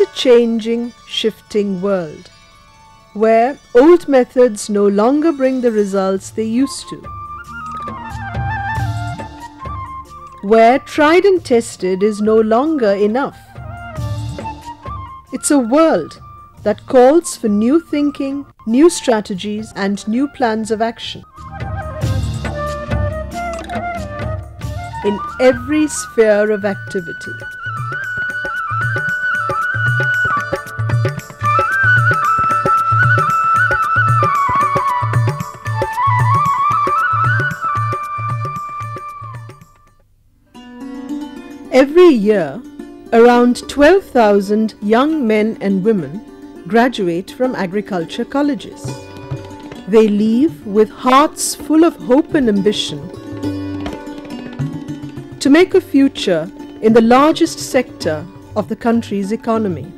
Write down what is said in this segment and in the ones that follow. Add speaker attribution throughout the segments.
Speaker 1: It's a changing, shifting world where old methods no longer bring the results they used to. Where tried and tested is no longer enough. It's a world that calls for new thinking, new strategies, and new plans of action. In every sphere of activity. Every year, around 12,000 young men and women graduate from agriculture colleges. They leave with hearts full of hope and ambition to make a future in the largest sector of the country's economy.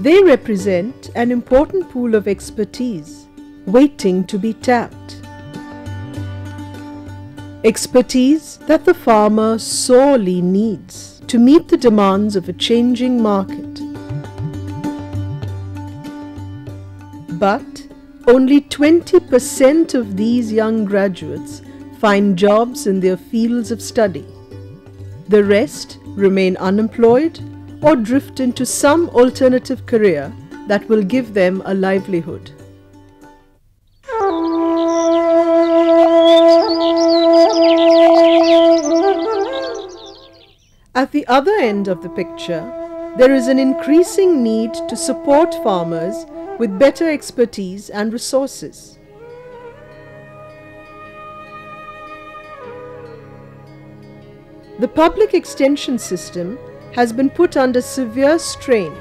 Speaker 1: They represent an important pool of expertise waiting to be tapped expertise that the farmer sorely needs to meet the demands of a changing market. But only 20% of these young graduates find jobs in their fields of study. The rest remain unemployed or drift into some alternative career that will give them a livelihood. At the other end of the picture, there is an increasing need to support farmers with better expertise and resources. The public extension system has been put under severe strain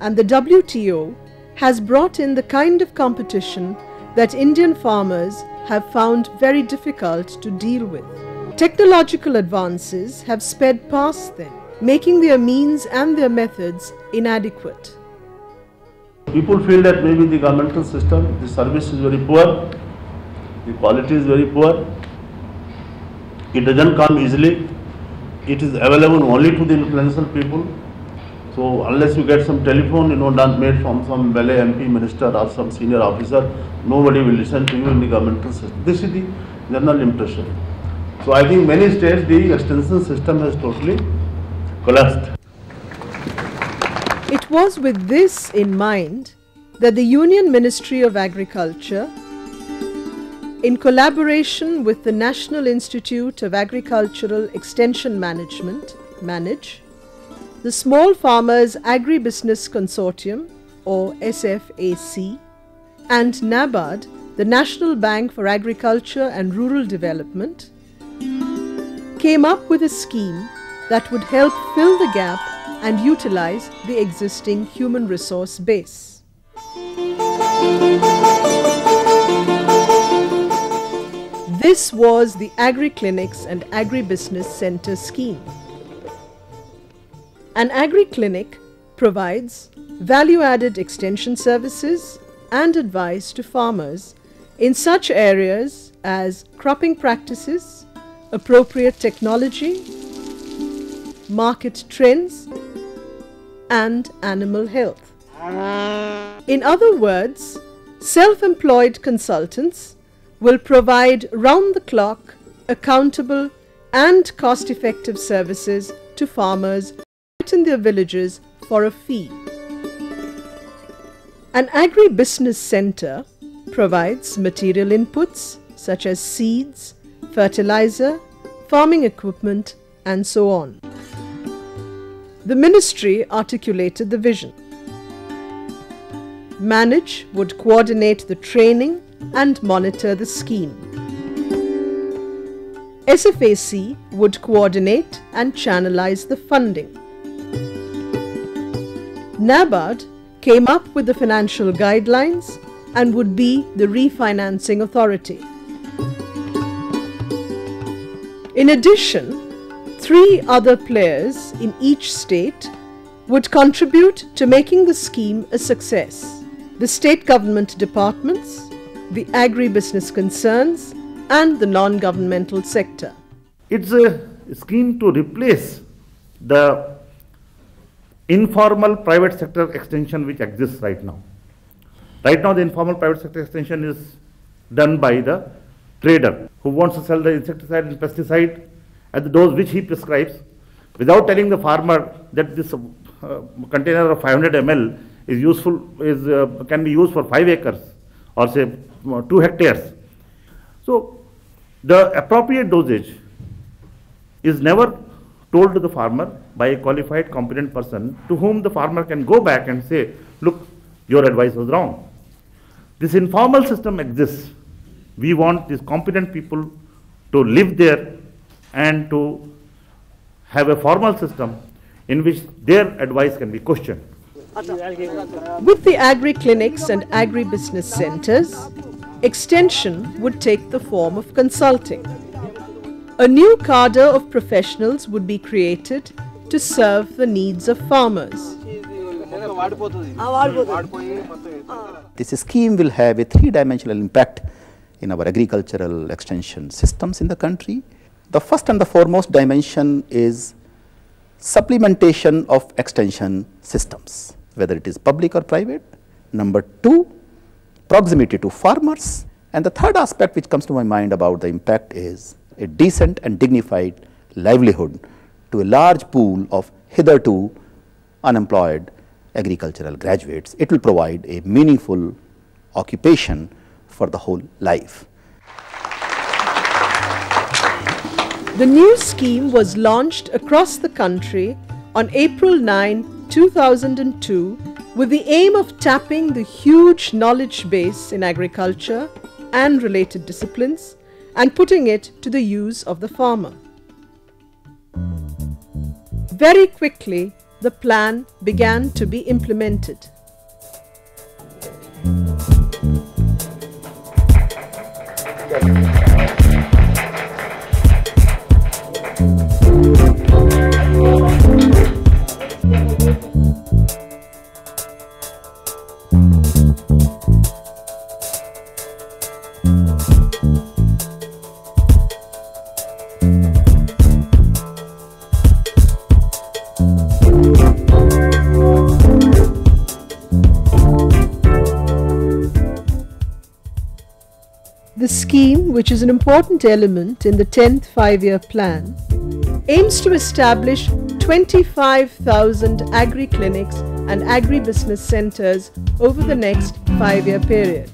Speaker 1: and the WTO has brought in the kind of competition that Indian farmers have found very difficult to deal with. Technological advances have sped past them, making their means and their methods inadequate.
Speaker 2: People feel that maybe the governmental system, the service is very poor, the quality is very poor, it doesn't come easily, it is available only to the influential people. So unless you get some telephone, you know, done made from some Belay MP minister or some senior officer, nobody will listen to you in the governmental system. This is the general impression. So I think many states the extension system has totally collapsed.
Speaker 1: It was with this in mind that the Union Ministry of Agriculture, in collaboration with the National Institute of Agricultural Extension Management, MANAGE, the Small Farmers Agribusiness Consortium or SFAC, and NABARD, the National Bank for Agriculture and Rural Development, came up with a scheme that would help fill the gap and utilize the existing human resource base. This was the Agri Clinics and Agribusiness Center scheme. An Agri Clinic provides value added extension services and advice to farmers in such areas as cropping practices, appropriate technology, market trends, and animal health. In other words, self employed consultants will provide round the clock, accountable, and cost effective services to farmers in their villages for a fee. An agri-business center provides material inputs such as seeds, fertilizer, farming equipment, and so on. The ministry articulated the vision. Manage would coordinate the training and monitor the scheme. SFAC would coordinate and channelize the funding. NABARD came up with the financial guidelines and would be the refinancing authority. In addition, three other players in each state would contribute to making the scheme a success. The state government departments, the agribusiness concerns, and the non governmental sector.
Speaker 2: It's a scheme to replace
Speaker 3: the informal private sector extension which exists right now. Right now, the informal private sector extension is done by the trader who wants to sell the insecticide and pesticide at the dose which he prescribes without telling the farmer that this uh, container of 500 ml is useful is uh, can be used for 5 acres or say uh, 2 hectares. So the appropriate dosage is never told to the farmer by a qualified competent person to whom the farmer can go back and say look your advice was wrong. This informal system exists we want these competent people to live there and to have a formal system in which their advice can be questioned.
Speaker 1: With the agri clinics and agri business centers, extension would take the form of consulting. A new cadre of professionals would be created to serve the needs of farmers.
Speaker 4: Ah, this scheme will have a three-dimensional impact in our agricultural extension systems in the country. The first and the foremost dimension is supplementation of extension systems, whether it is public or private. Number two, proximity to farmers. And the third aspect which comes to my mind about the impact is a decent and dignified livelihood to a large pool of hitherto unemployed agricultural graduates. It will provide a meaningful occupation for the whole life.
Speaker 1: The new scheme was launched across the country on April 9, 2002 with the aim of tapping the huge knowledge base in agriculture and related disciplines and putting it to the use of the farmer. Very quickly, the plan began to be implemented. The which is an important element in the 10th five year plan, aims to establish 25,000 agri clinics and agri business centers over the next five year period.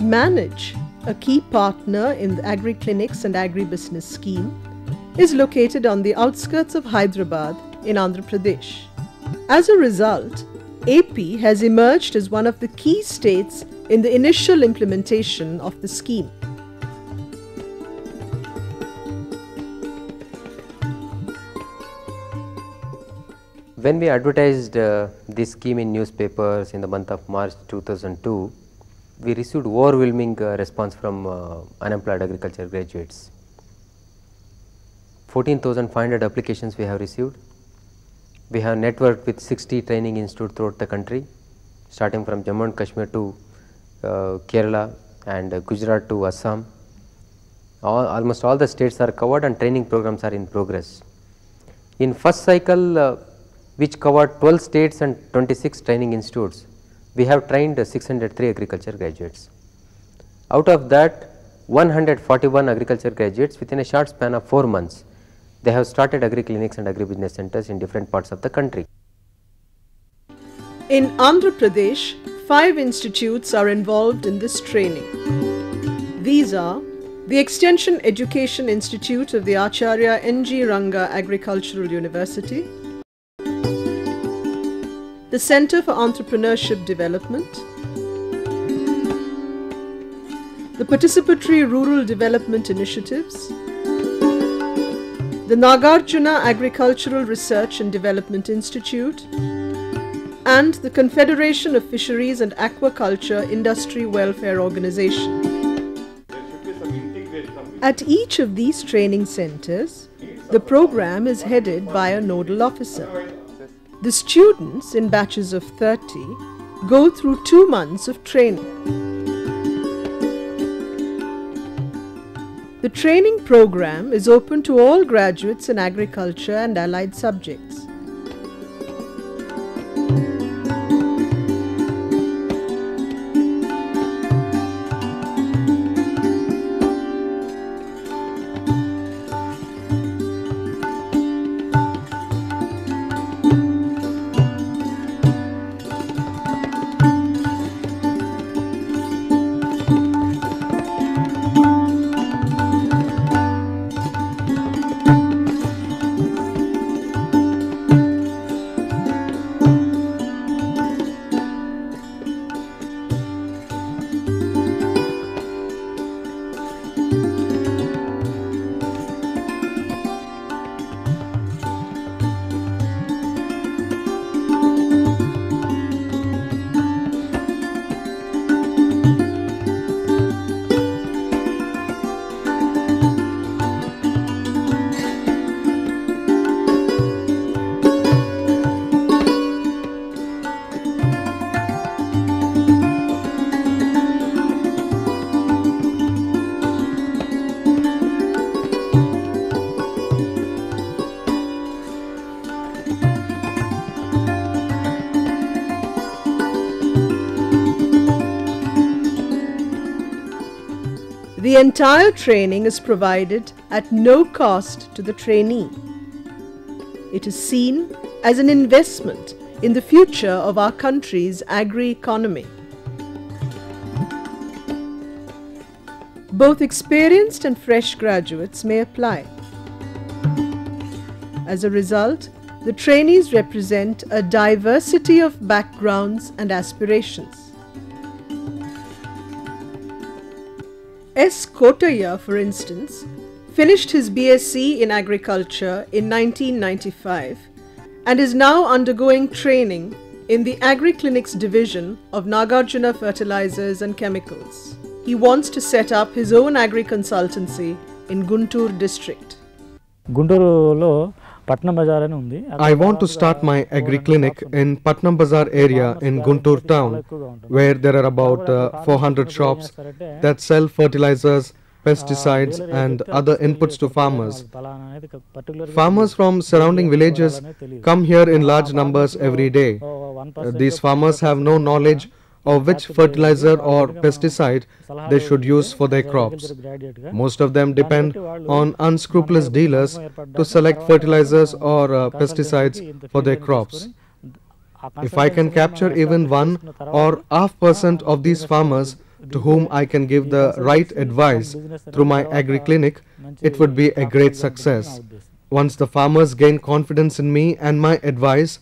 Speaker 1: Manage, a key partner in the agri clinics and agri business scheme, is located on the outskirts of Hyderabad in Andhra Pradesh. As a result, AP has emerged as one of the key states in the initial implementation of the scheme.
Speaker 5: When we advertised uh, this scheme in newspapers in the month of March 2002, we received overwhelming uh, response from uh, unemployed agriculture graduates. 14,500 applications we have received we have networked with 60 training institutes throughout the country, starting from Jammu and Kashmir to uh, Kerala and uh, Gujarat to Assam. All, almost all the states are covered and training programs are in progress. In first cycle, uh, which covered 12 states and 26 training institutes, we have trained 603 agriculture graduates. Out of that, 141 agriculture graduates within a short span of 4 months they have started agri clinics and agri business centers in different parts of the country.
Speaker 1: In Andhra Pradesh, five institutes are involved in this training. These are the Extension Education Institute of the Acharya N.G. Ranga Agricultural University, the Center for Entrepreneurship Development, the Participatory Rural Development Initiatives, the Nagarjuna Agricultural Research and Development Institute, and the Confederation of Fisheries and Aquaculture Industry Welfare Organization. At each of these training centers, the program is headed by a nodal officer. The students, in batches of 30, go through two months of training. The training program is open to all graduates in agriculture and allied subjects. The entire training is provided at no cost to the trainee. It is seen as an investment in the future of our country's agri economy. Both experienced and fresh graduates may apply. As a result, the trainees represent a diversity of backgrounds and aspirations. S. Kotaya, for instance, finished his BSc in agriculture in 1995 and is now undergoing training in the Agri Clinics division of Nagarjuna Fertilizers and Chemicals. He wants to set up his own agri consultancy in Guntur district.
Speaker 6: గుంటూరులో Bazar.
Speaker 7: I want to start my agri clinic in Patnam Bazar area in Guntur town, where there are about uh, 400 shops that sell fertilizers, pesticides and other inputs to farmers. Farmers from surrounding villages come here in large numbers every day. Uh, these farmers have no knowledge of which fertilizer or pesticide they should use for their crops. Most of them depend on unscrupulous dealers to select fertilizers or uh, pesticides for their crops. If I can capture even one or half percent of these farmers to whom I can give the right advice through my agri clinic, it would be a great success. Once the farmers gain confidence in me and my advice,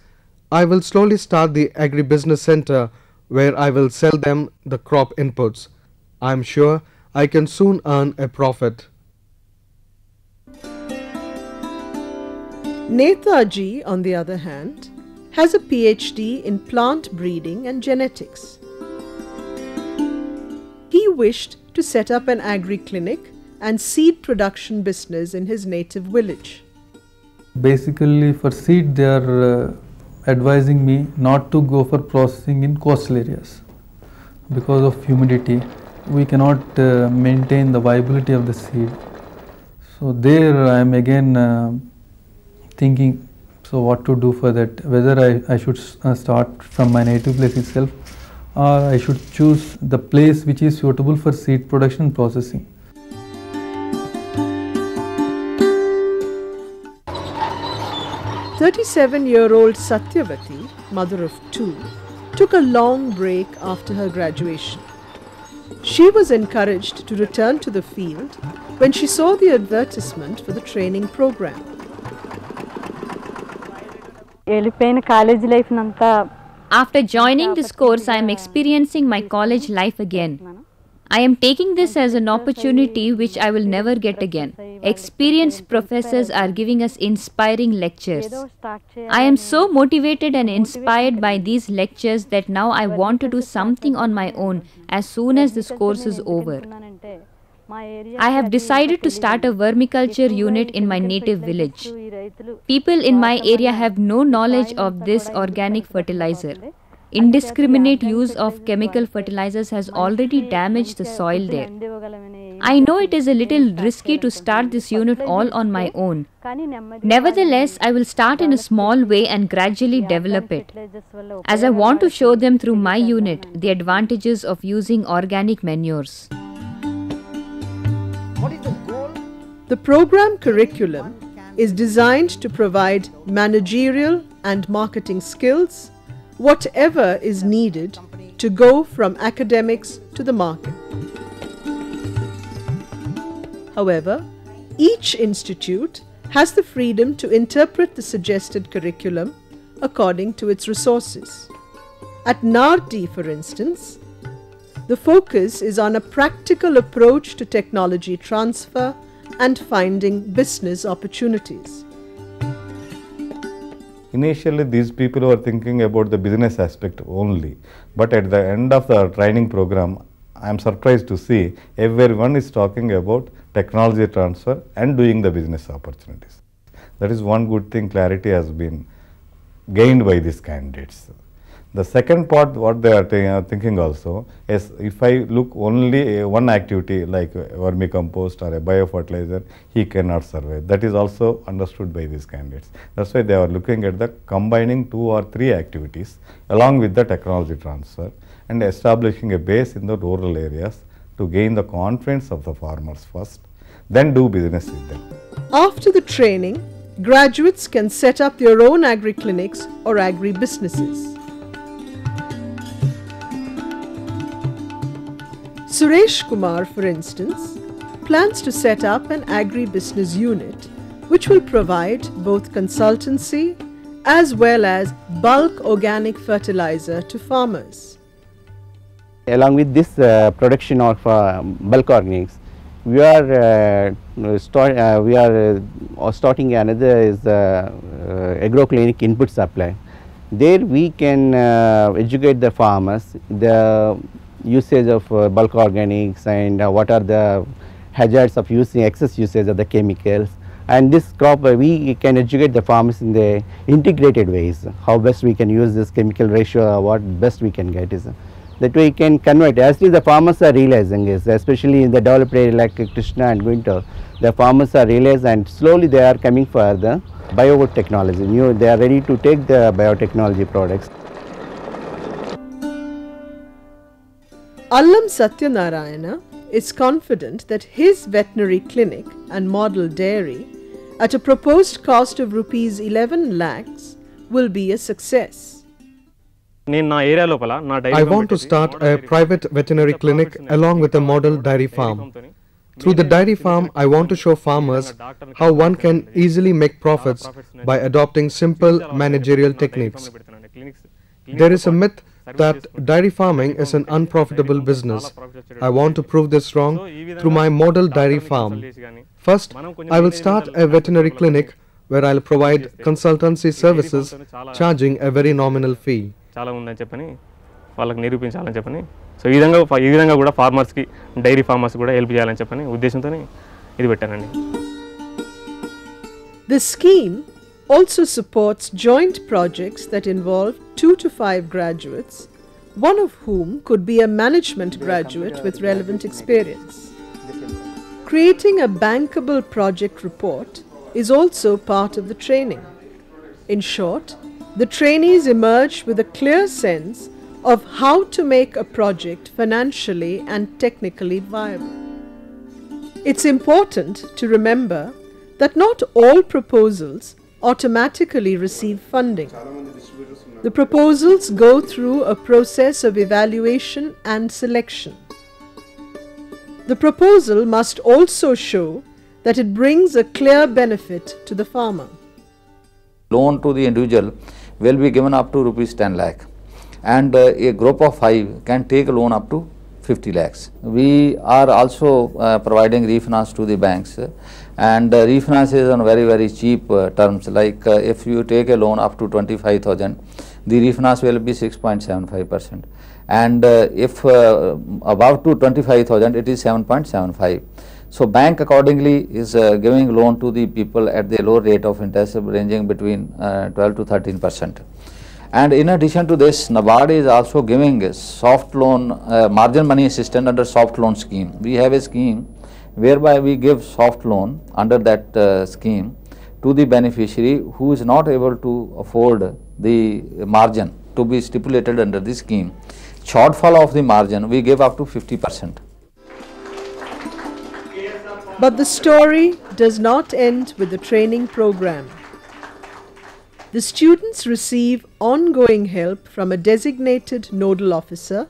Speaker 7: I will slowly start the agri business center where I will sell them the crop inputs. I am sure I can soon earn a profit.
Speaker 1: Netaji, on the other hand, has a PhD in plant breeding and genetics. He wished to set up an agri clinic and seed production business in his native village.
Speaker 8: Basically, for seed, they are uh, advising me not to go for processing in coastal areas because of humidity. We cannot uh, maintain the viability of the seed. So there, I am again uh, thinking. So what to do for that? Whether I, I should uh, start from my native place itself, or I should choose the place which is suitable for seed production 37 year
Speaker 1: old Satyavati, mother of two, took a long break after her graduation. She was encouraged to return to the field when she saw the advertisement for the training program.
Speaker 9: After joining this course, I am experiencing my college life again. I am taking this as an opportunity which I will never get again. Experienced professors are giving us inspiring lectures. I am so motivated and inspired by these lectures that now I want to do something on my own as soon as this course is over. I have decided to start a vermiculture unit in my native village. People in my area have no knowledge of this organic fertilizer. Indiscriminate use of chemical fertilizers has already damaged the soil there. I know it is a little risky to start this unit all on my own. Nevertheless, I will start in a small way and gradually develop it, as I want to show them through my unit the advantages of using organic manures.
Speaker 1: The program curriculum is designed to provide managerial and marketing skills, whatever is needed to go from academics to the market. However, each institute has the freedom to interpret the suggested curriculum according to its resources. At NARDI, for instance, the focus is on a practical approach to technology transfer and finding business opportunities.
Speaker 10: Initially, these people were thinking about the business aspect only, but at the end of the training program, I am surprised to see everyone is talking about technology transfer and doing the business opportunities. That is one good thing clarity has been gained by these candidates. The second part what they are uh, thinking also is if I look only uh, one activity like uh, vermicompost or a biofertilizer, he cannot survive. That is also understood by these candidates. That's why they are looking at the combining two or three activities along with the technology transfer and establishing a base in the rural areas to gain the confidence of the farmers first, then do business with them.
Speaker 1: After the training, graduates can set up their own agri clinics or agri Suresh Kumar, for instance, plans to set up an agri business unit which will provide both consultancy as well as bulk organic fertilizer to farmers.
Speaker 11: Along with this uh, production of uh, bulk organics, we are uh, start, uh, we are uh, starting another is uh, agro clinic input supply. There we can educate the farmers the usage of uh, bulk organics and uh, what are the hazards of using excess usage of the chemicals. And this crop uh, we can educate the farmers in the integrated ways how best we can use this chemical ratio what best we can get is that we can convert. As the farmers are realizing is especially in the developed area like Krishna and Guntur the farmers are realizing and slowly they are coming for the biotechnology new they are ready to take the biotechnology products
Speaker 1: Allam Satyanarayana is confident that his veterinary clinic and model dairy at a proposed cost of rupees 11 lakhs will be a success.
Speaker 7: I want to start a private veterinary clinic along with a model dairy farm. Through the dairy farm, I want to show farmers how one can easily make profits by adopting simple managerial techniques. There is a myth that dairy farming is an unprofitable business. I want to prove this wrong through my model dairy farm. First, I will start a veterinary clinic where I'll provide consultancy services charging a very nominal fee.
Speaker 12: వాళ్ళకి నిరూపించాలని చెప్పని so ఈ విధంగా ఈ విధంగా కూడా ఫార్మర్స్కి dairy farmers కూడా help చేయాలని చెప్పని ఉద్దేశంతో ఇది పెట్టానండి
Speaker 1: The scheme also supports joint projects that involve two to five graduates, one of whom could be a management graduate with relevant experience. Creating a bankable project report is also part of the training. In short, the trainees emerge with a clear sense of how to make a project financially and technically viable. It's important to remember that not all proposals automatically receive funding. The proposals go through a process of evaluation and selection. The proposal must also show that it brings a clear benefit to the farmer.
Speaker 13: Loan to the individual will be given up to rupees 10 lakh and uh, a group of 5 can take a loan up to 50 lakhs. We are also uh, providing refinance to the banks and uh, refinance is on very very cheap uh, terms like uh, if you take a loan up to 25,000 the refinance will be 6.75 percent and uh, if uh, above to 25,000 it is 7.75. So bank accordingly is uh, giving loan to the people at the low rate of interest ranging between 12 to 13 percent. And in addition to this, NABARD is also giving soft loan, uh, margin money assistance under soft loan scheme. We have a scheme whereby we give soft loan under that uh, scheme to the beneficiary who is not able to afford the margin to be stipulated under the scheme. Shortfall of the margin we give up to 50 percent.
Speaker 1: But the story does not end with the training program. The students receive ongoing help from a designated nodal officer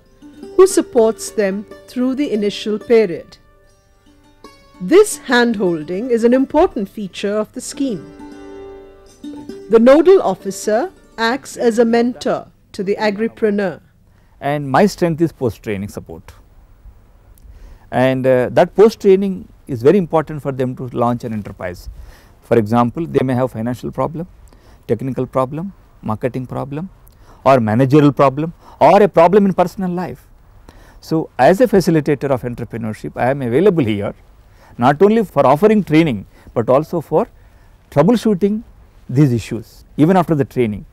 Speaker 1: who supports them through the initial period. This handholding is an important feature of the scheme. The nodal officer acts as a mentor to the agripreneur.
Speaker 14: And my strength is post training support. And uh, that post training is very important for them to launch an enterprise. For example, they may have financial problem, technical problem, marketing problem or managerial problem or a problem in personal life. So, as a facilitator of entrepreneurship, I am available here not only for offering training, but also for troubleshooting these issues even after the training.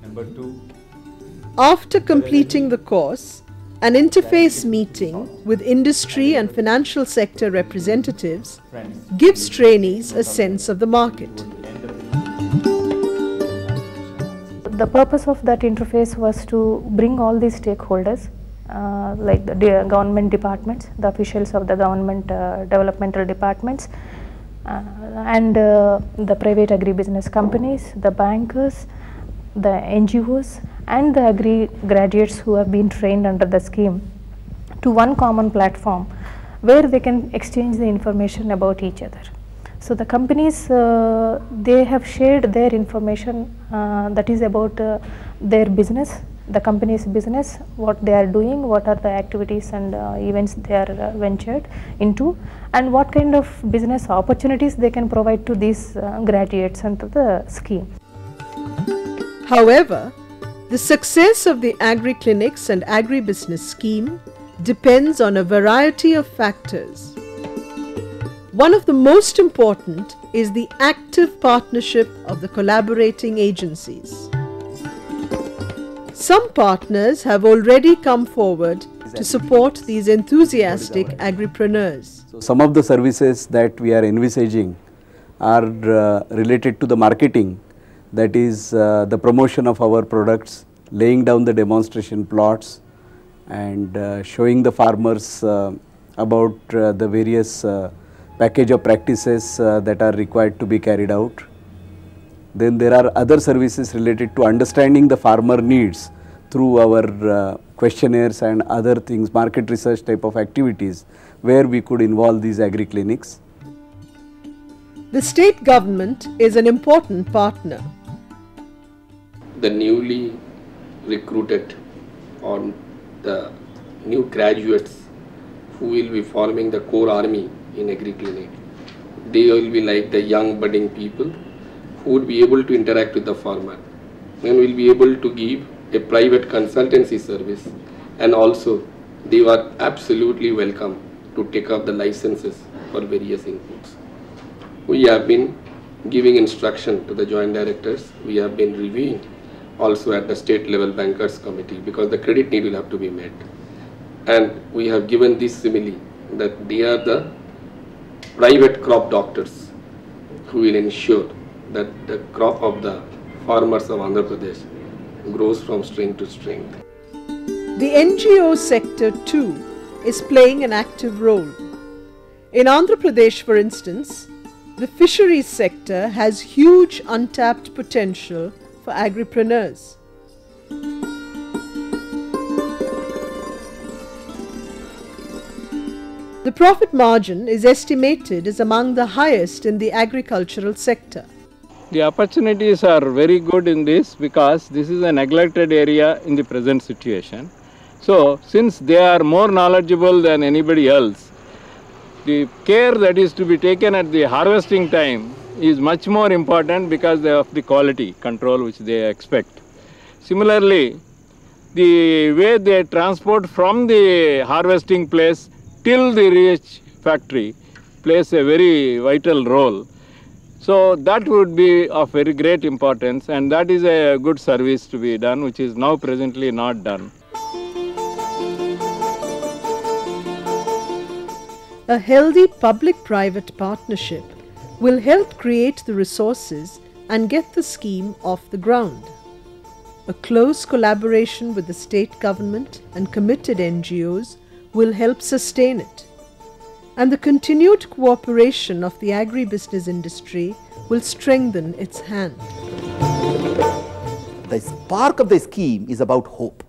Speaker 10: Number two.
Speaker 1: After completing the course, an interface meeting with industry and financial sector representatives gives trainees a sense of the market.
Speaker 15: The purpose of that interface was to bring all these stakeholders uh, like the de- government departments, the officials of the government uh, developmental departments, uh, and uh, the private agribusiness companies, the bankers, the NGOs, and the agri graduates who have been trained under the scheme to one common platform where they can exchange the information about each other. So the companies uh, they have shared their information that is about their business, the company's business, what they are doing, what are the activities and uh, events they are uh, ventured into, and what kind of business opportunities they can provide to these uh, graduates under the scheme.
Speaker 1: However, the success of the agri clinics and agribusiness scheme depends on a variety of factors. One of the most important is the active partnership of the collaborating agencies. Some partners have already come forward to support these enthusiastic agripreneurs.
Speaker 16: So some of the services that we are envisaging are uh, related to the marketing that is uh, the promotion of our products, laying down the demonstration plots and uh, showing the farmers uh, about uh, the various uh, package of practices that are required to be carried out. Then there are other services related to understanding the farmer needs through our uh, questionnaires and other things, market research type of activities where we could involve these agri clinics.
Speaker 1: The state government is an important partner.
Speaker 17: The newly recruited or the new graduates who will be forming the core army in agri clinic they will be like the young budding people would be able to interact with the farmer and will be able to give a private consultancy service and also they were absolutely welcome to take up the licenses for various inputs. We have been giving instruction to the joint directors, we have been reviewing also at the state level bankers committee because the credit need will have to be met. And we have given this simile that they are the private crop doctors who will ensure that the crop of the farmers of Andhra Pradesh grows from strength to strength.
Speaker 1: The NGO sector too is playing an active role. In Andhra Pradesh, for instance, the fisheries sector has huge untapped potential for agripreneurs. The profit margin is estimated as among the highest in the agricultural sector.
Speaker 18: The opportunities are very good in this because this is a neglected area in the present situation. So, since they are more knowledgeable than anybody else, the care that is to be taken at the harvesting time is much more important because of the quality control which they expect. Similarly, the way they transport from the harvesting place till the reach factory plays a very vital role. So that would be of very great importance and that is a good service to be done which is now presently not done.
Speaker 1: A healthy public private partnership will help create the resources and get the scheme off the ground. A close collaboration with the state government and committed NGOs will help sustain it. And the continued cooperation of the agribusiness industry will strengthen its hand.
Speaker 4: The spark of the scheme is about hope.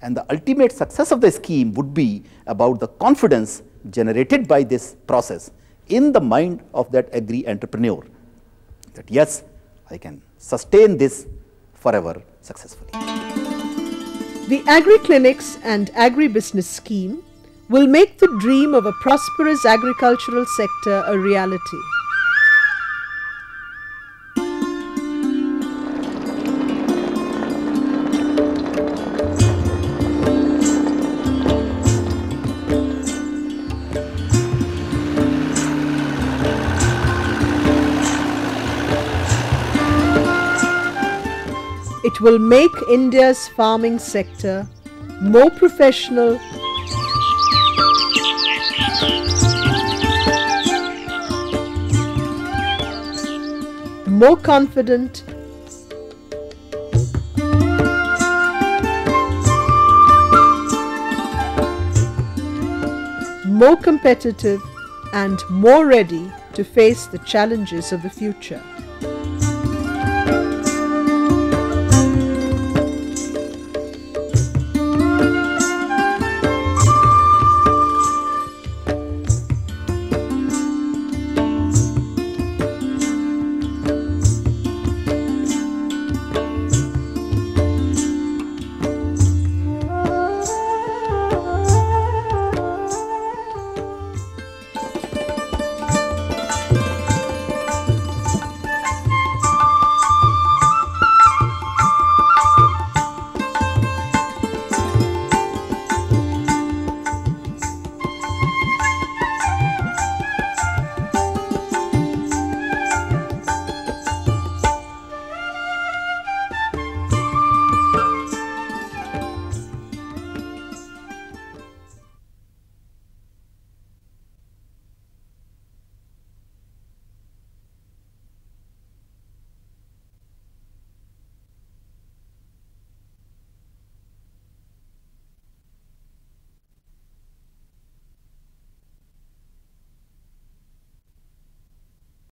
Speaker 4: And the ultimate success of the scheme would be about the confidence generated by this process in the mind of that agri entrepreneur that yes, I can sustain this forever successfully.
Speaker 1: The agri clinics and agribusiness scheme will make the dream of a prosperous agricultural sector a reality. It will make India's farming sector more professional, more confident, more competitive, and more ready to face the challenges of the future.